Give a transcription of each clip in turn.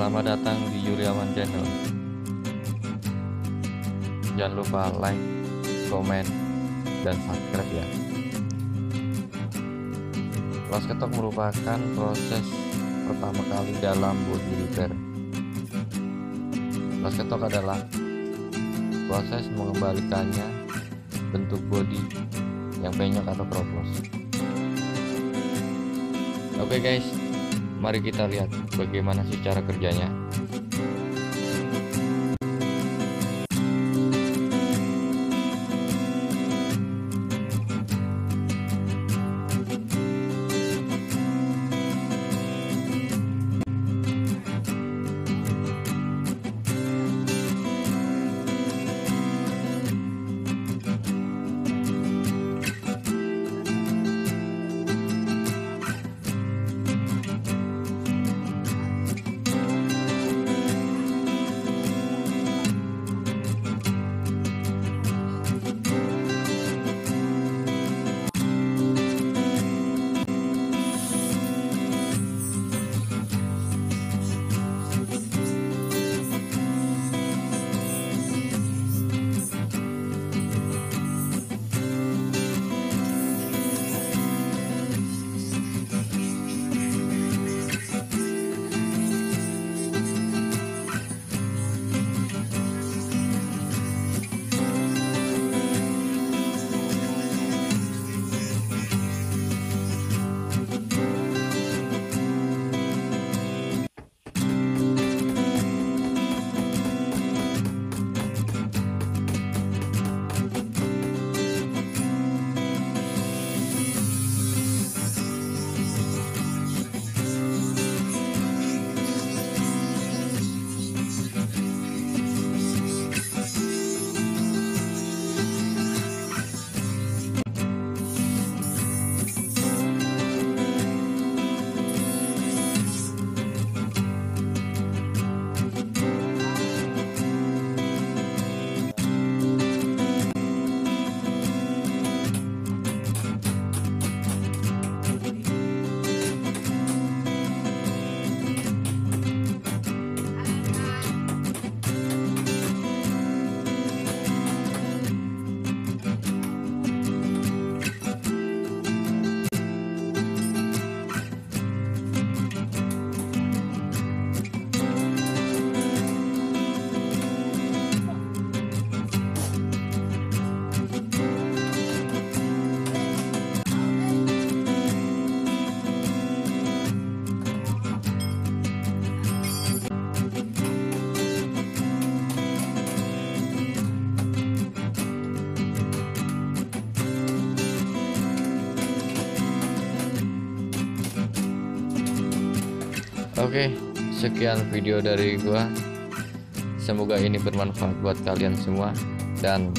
Selamat datang di Yuliawan Channel. Jangan lupa like, komen, dan subscribe ya. Close ketok merupakan proses pertama kali dalam body repair. Close ketok adalah proses mengembalikannya bentuk body yang penyok atau kropos. Oke guys, mari kita lihat bagaimana sih cara kerjanya. Oke, sekian video dari gua. Semoga ini bermanfaat buat kalian semua dan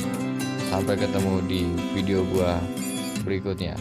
sampai ketemu di video gua berikutnya.